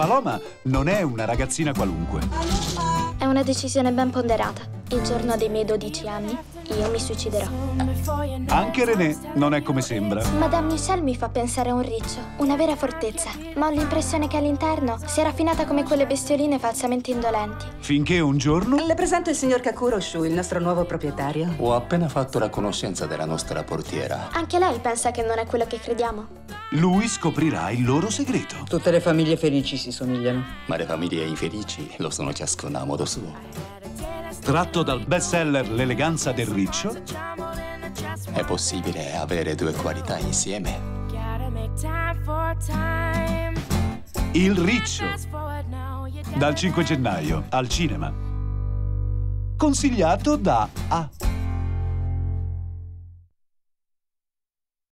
Paloma non è una ragazzina qualunque. È una decisione ben ponderata. Il giorno dei miei 12 anni, io mi suiciderò. Anche René non è come sembra. Madame Michel mi fa pensare a un riccio, una vera fortezza, ma ho l'impressione che all'interno sia raffinata come quelle bestioline falsamente indolenti. Finché un giorno... Le presento il signor Kakuro Shu, il nostro nuovo proprietario. Ho appena fatto la conoscenza della nostra portiera. Anche lei pensa che non è quello che crediamo? Lui scoprirà il loro segreto. Tutte le famiglie felici si somigliano. Ma le famiglie infelici lo sono ciascuna a modo suo. Tratto dal bestseller L'eleganza del riccio, È possibile avere due qualità insieme? Il riccio, dal 5 gennaio al cinema. Consigliato da A.